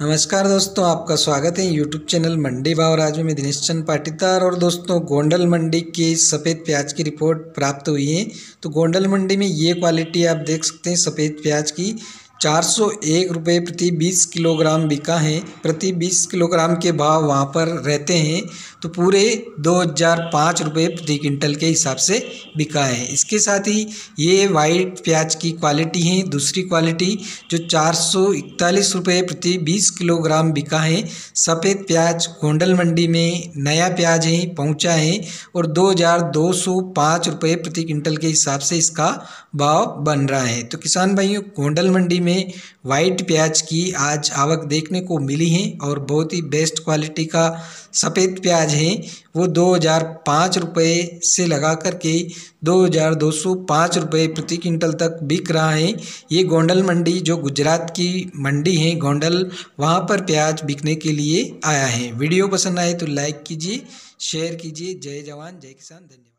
नमस्कार दोस्तों, आपका स्वागत है यूट्यूब चैनल मंडी भाव राज में। दिनेश चंद पाटीदार और दोस्तों, गोंडल मंडी के सफ़ेद प्याज की रिपोर्ट प्राप्त हुई है। तो गोंडल मंडी में ये क्वालिटी आप देख सकते हैं, सफ़ेद प्याज की। चार सौ एक रुपये प्रति बीस किलोग्राम बिका है। प्रति बीस किलोग्राम के भाव वहाँ पर रहते हैं तो पूरे दो हज़ार पाँच रुपये प्रति क्विंटल के हिसाब से बिका है। इसके साथ ही ये वाइट प्याज की क्वालिटी है, दूसरी क्वालिटी जो चार सौ इकतालीस रुपये प्रति बीस किलोग्राम बिका है। सफ़ेद प्याज गोंडल मंडी में नया प्याज है, पहुँचा है और दो हज़ार दो सौ पाँच रुपये प्रति क्विंटल के हिसाब से इसका भाव बन रहा है। तो किसान भाइयों, गोंडल मंडी में में वाइट प्याज की आज आवक देखने को मिली है और बहुत ही बेस्ट क्वालिटी का सफ़ेद प्याज है। वो दो हज़ार से लगा कर के दो हज़ार दो सौ पाँच प्रति क्विंटल तक बिक रहा है। ये गोंडल मंडी, जो गुजरात की मंडी है, गोंडल, वहाँ पर प्याज बिकने के लिए आया है। वीडियो पसंद आए तो लाइक कीजिए शेयर कीजिए। जय जवान, जय किसान, धन्यवाद।